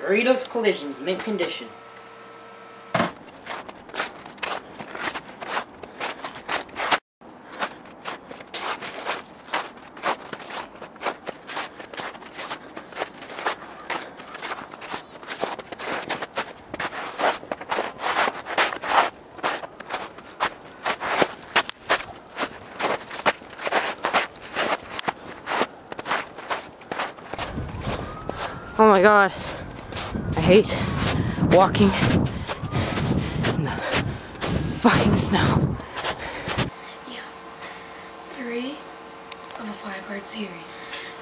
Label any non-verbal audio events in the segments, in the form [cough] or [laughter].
Doritos Collisions, mint condition. Oh my god. I hate walking in the fucking snow. Yeah. Three of a five part series.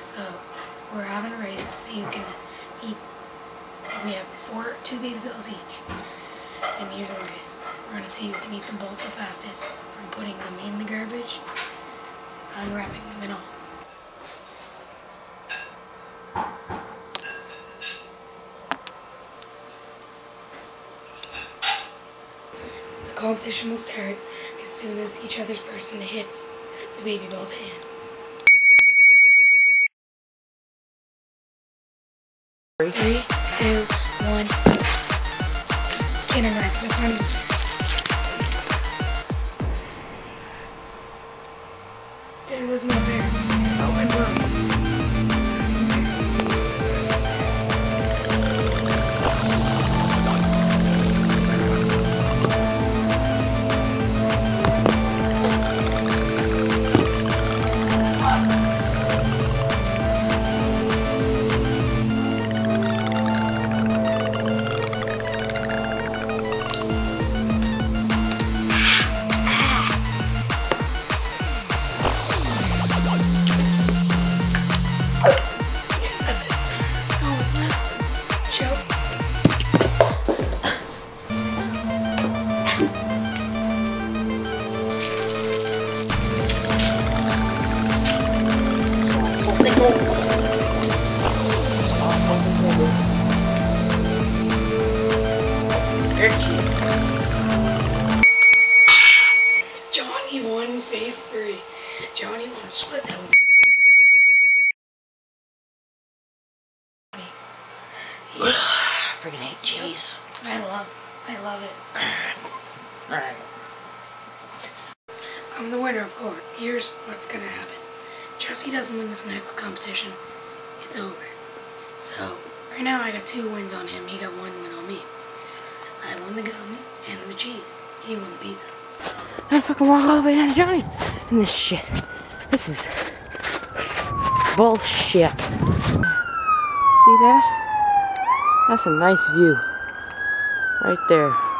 So we're having a race to see who can eat. We have four, two Babybels each. And here's the race. We're gonna see who can eat them both the fastest from putting them in the garbage, unwrapping them and all. Competition will start as soon as each other's person hits the Babybel's hand. Three, two, one. Can't unwrap. That's Johnny won phase three. Johnny won. Split that one. Yeah, [sighs] Friggin' hate cheese. I love, I love it. [clears throat] Alright. I'm the winner, of course. Here's what's gonna happen. Jesse doesn't win this next competition. It's over. So, right now I got two wins on him. He got one win on me. I the gum and the cheese. He won the pizza. I fucking walk all the way down to Johnny's in this shit. This is bullshit. See that? That's a nice view. Right there.